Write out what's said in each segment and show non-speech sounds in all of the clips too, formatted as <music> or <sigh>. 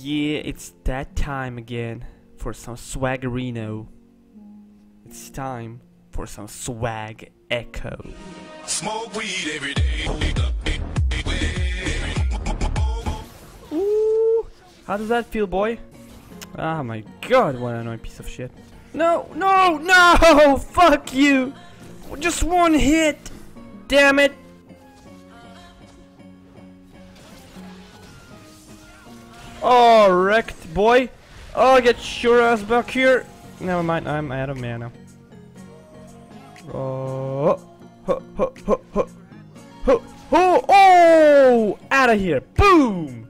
Yeah, it's that time again for some swaggerino. It's time for some swag Ekko. Smoke weed every day. Ooh, how does that feel, boy? Oh my god, what an annoying piece of shit. No, no, no! <laughs> Fuck you! Just one hit! Damn it! Oh, wrecked, boy! Oh, get your ass back here! Never mind, I'm out of mana. Oh, ho, ho, ho, ho, ho, ho, oh! Out of here! Boom!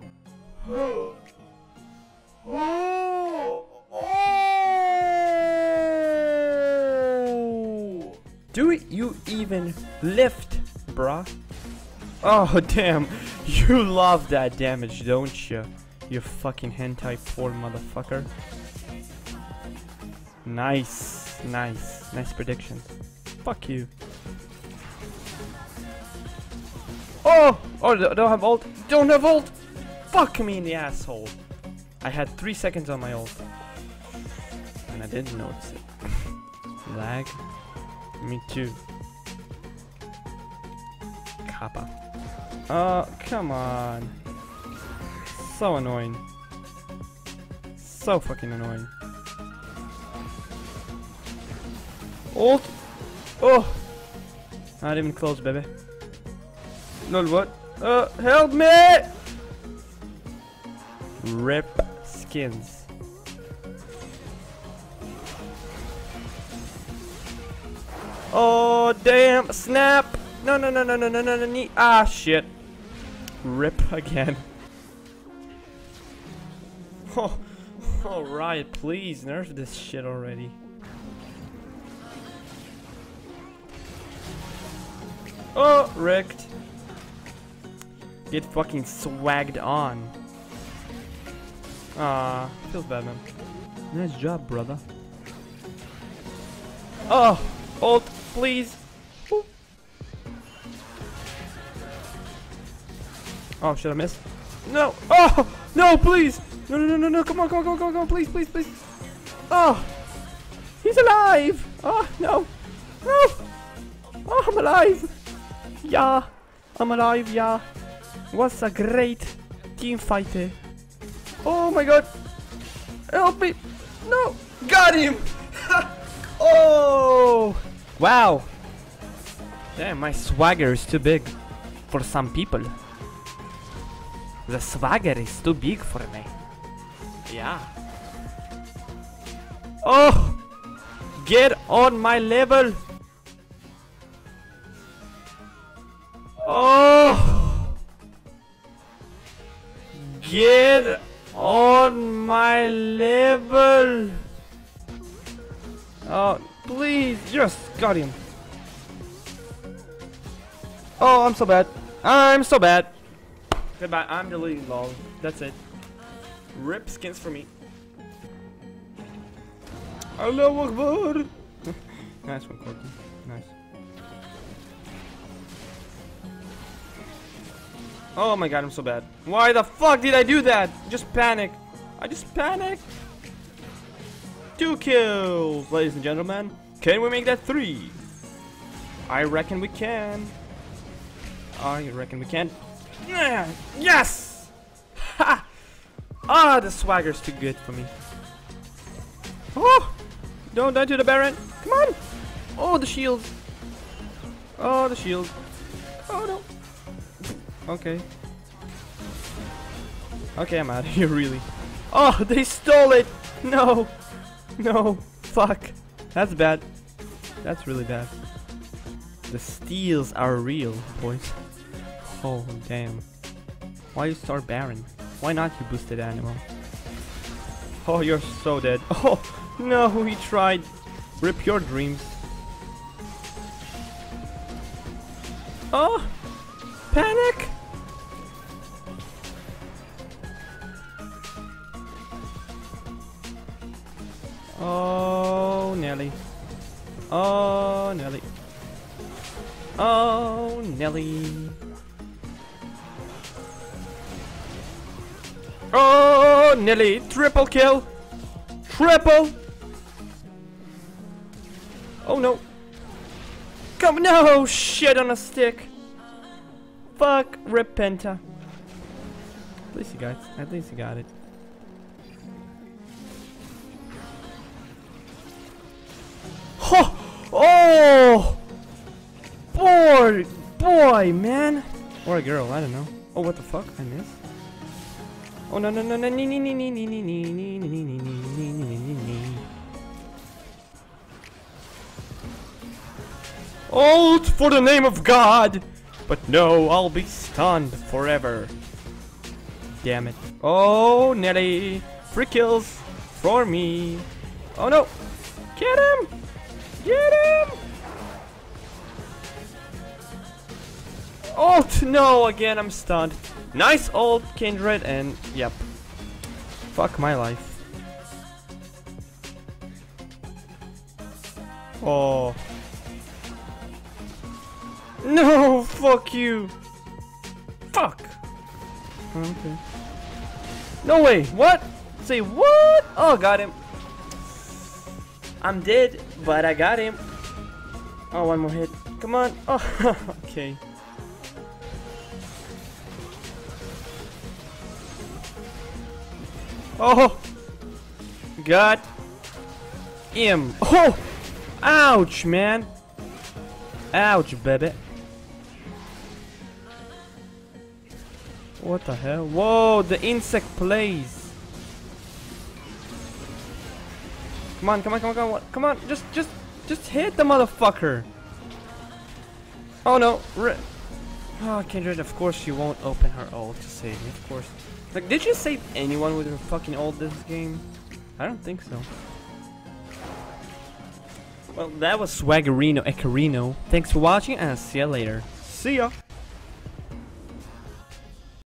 Do you even lift, bruh? Oh, <laughs> damn. You love that damage, don't you? You fucking hentai poor motherfucker. Nice, nice, nice prediction. Fuck you. Oh! Oh, don't have ult. Don't have ult! Fuck me in the asshole. I had three seconds on my ult. And I didn't notice it. <laughs> Lag? Me too. Kappa. Oh, come on. So annoying. So fucking annoying. Ult! Oh! Not even close, baby. Lol, what? Uh, help me! Rip skins. Oh, damn! Snap! No, no, no, no, no, no, no, no, ah, shit. Rip <laughs> again. <laughs> Oh, Riot, please nerf this shit already. Oh, wrecked. Get fucking swagged on. Ah, feels bad, man. Nice job, brother. Oh, ult, please. Boop. Oh, should I miss? No. Oh, no, please. No, no, no, no, no. Come on, come on, come on, come on. Please, please, please. Oh, he's alive. Oh, no. No. Oh, I'm alive. Yeah, I'm alive, yeah. Was a great team fighter. Oh my god. Help me. No. Got him. <laughs> oh. Wow. Damn, my swagger is too big for some people. The swagger is too big for me. Yeah. Oh. Get on my level. Oh! Get on my level! Oh, please, just got him. Oh, I'm so bad. I'm so bad. Goodbye, I'm deleting lol. That's it. Rip skins for me. Allahu Akbar! <laughs> nice one, Corky. Nice. Oh my god, I'm so bad. Why the fuck did I do that? Just panic. I just panicked. Two kills, ladies and gentlemen. Can we make that three? I reckon we can. I reckon we can. Yes! Ah, the swagger's too good for me. Oh! Don't die to the Baron. Come on! Oh, the shield. Oh, the shield. Oh no. Okay. Okay, I'm out of here, <laughs> really. Oh, they stole it! No! No! Fuck! That's bad. That's really bad. The steals are real, boys. Oh, damn. Why you start Baron? Why not you boosted animal? Oh, you're so dead. <laughs> Oh, no, he tried. Rip your dreams. Oh! Panic! Oh, Nelly. Oh, Nelly. Oh, Nelly. Oh! Nearly triple kill. Triple. Oh no. Come no shit on a stick. Fuck Repenta. At least you got at least you got it. Oh, oh, boy, boy, man, or a girl, I don't know. Oh, what the fuck? I missed. Oh no no no no nee nee nee nee nee nee nee nee nee nee nee nee nee nee for the name of God! But no, I'll be stunned forever. Damn it. Oh, Nelly! Free kills for me. Oh no! Get him! Get him! Oh No, again I'm stunned. Nice old Kindred, and yep. Fuck my life. Oh. No, fuck you. Fuck. Okay. No way. What? Say what? Oh, got him. I'm dead, but I got him. Oh, one more hit. Come on. Oh, <laughs> okay. Oh! Got him. Oh! Ouch, man. Ouch, baby. What the hell? Whoa, the insect plays. Come on, come on, come on, come on, come on, just, just, just hit the motherfucker. Oh no, Re Oh, Kindred, of course she won't open her ult to save me, of course. Like, did you save anyone with her fucking ult this game? I don't think so. Well, that was Swaggerino Ecarino. Thanks for watching and I'll see you later. See ya!